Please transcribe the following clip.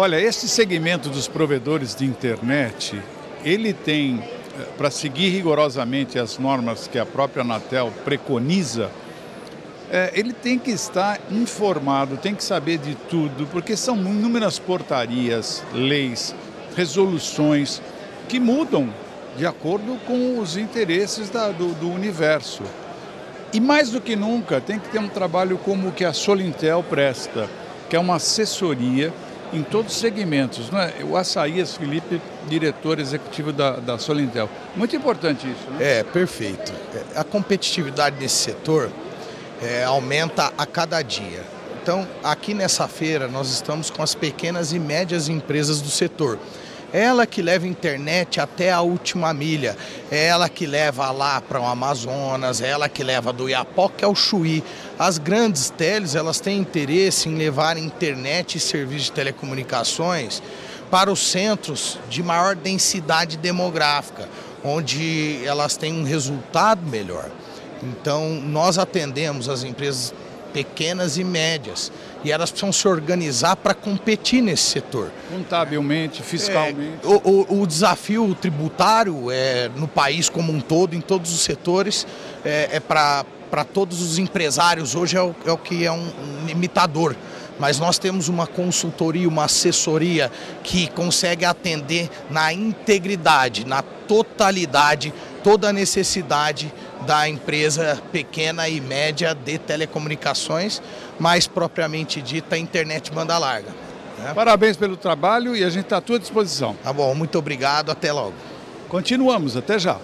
Olha, esse segmento dos provedores de internet, ele tem, eh, para seguir rigorosamente as normas que a própria Anatel preconiza, é, ele tem que estar informado, tem que saber de tudo, porque são inúmeras portarias, leis, resoluções que mudam de acordo com os interesses da, do, do, universo. E mais do que nunca, tem que ter um trabalho como o que a Solintel presta, que é uma assessoria em todos os segmentos. É? O Açaías Felipe, diretor executivo da, da Solintel. Muito importante isso. Né? É, perfeito. A competitividade desse setor é, aumenta a cada dia. Então, aqui nessa feira, nós estamos com as pequenas e médias empresas do setor. Ela que leva internet até a última milha, ela que leva lá para o Amazonas, ela que leva do Iapoque ao Chuí. As grandes teles, elas têm interesse em levar internet e serviços de telecomunicações para os centros de maior densidade demográfica, onde elas têm um resultado melhor. Então, nós atendemos as empresas pequenas e médias e elas precisam se organizar para competir nesse setor. Contabilmente, fiscalmente. É, o, o, o, desafio tributário é, no país como um todo, em todos os setores, é, é para todos os empresários hoje é o, é o que é um, um limitador mas nós temos uma consultoria, uma assessoria que consegue atender na integridade, na totalidade, toda a necessidade da empresa pequena e média de telecomunicações, mais propriamente dita internet banda larga. Né? Parabéns pelo trabalho e a gente está à tua disposição. Tá bom, muito obrigado, até logo. Continuamos, até já.